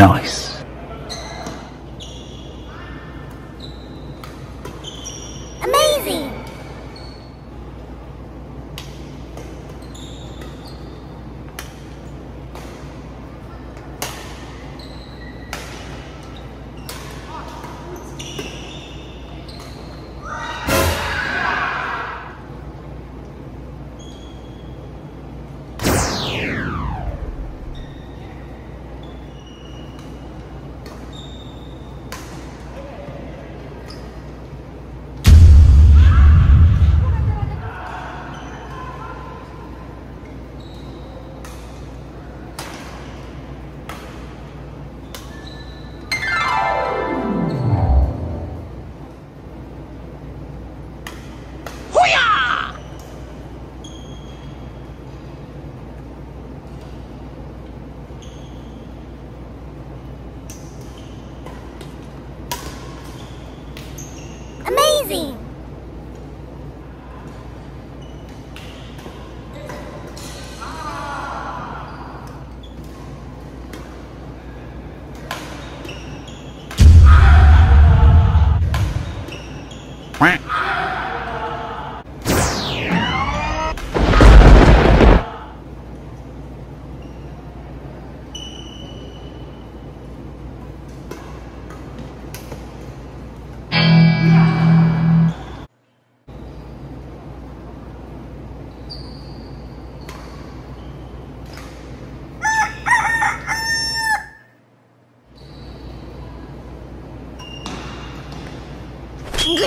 Nice.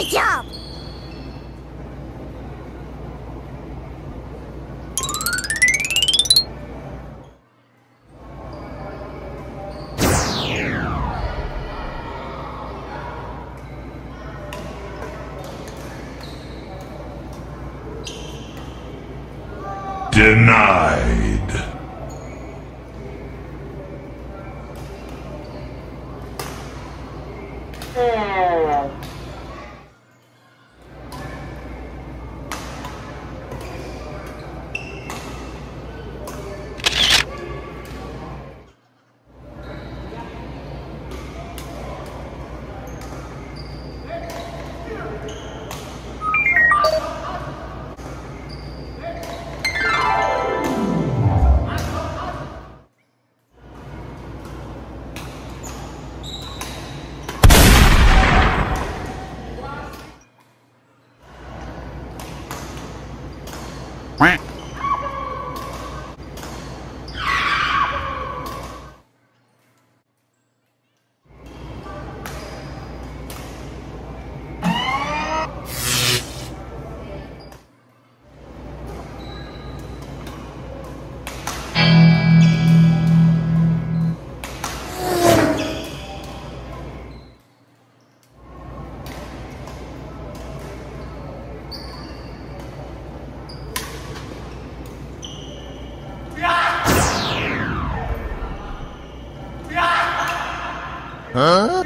Good job! Denied. 嗯、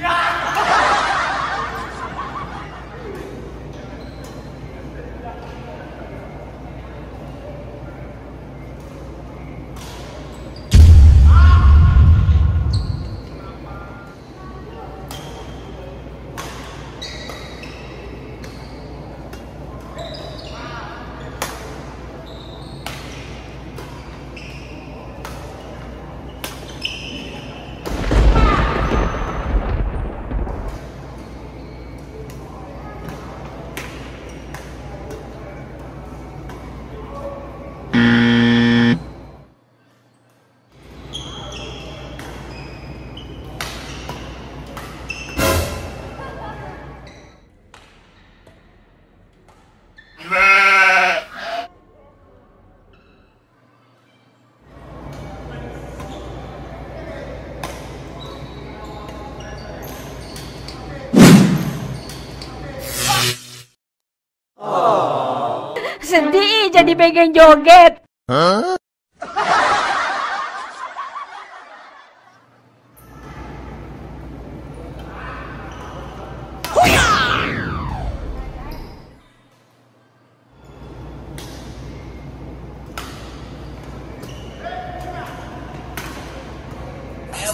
Sedih jadi pengen joget. Huh?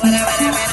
Whatever, whatever.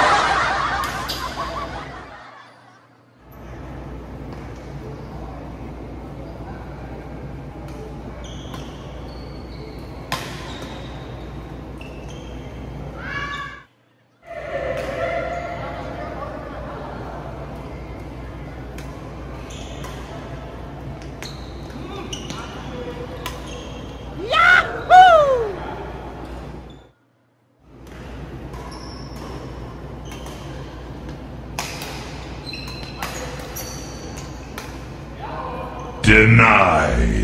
Denied.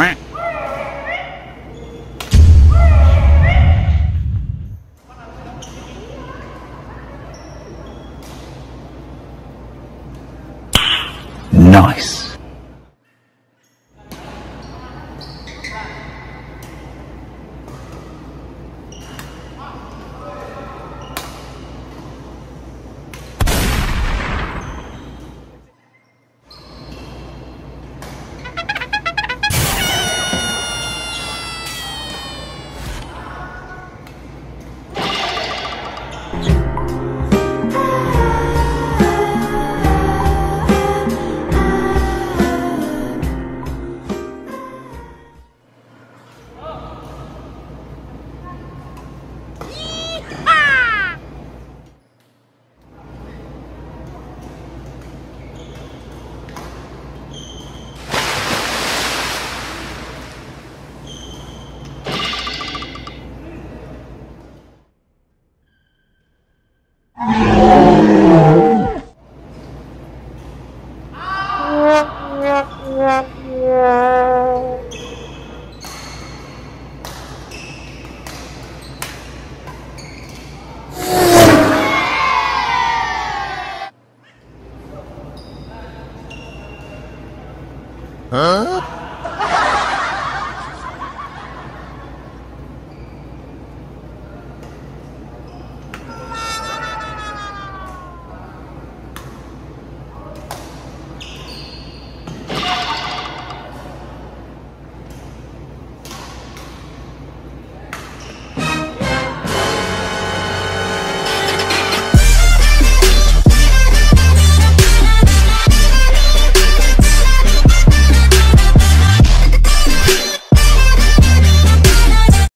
Nice. Huh?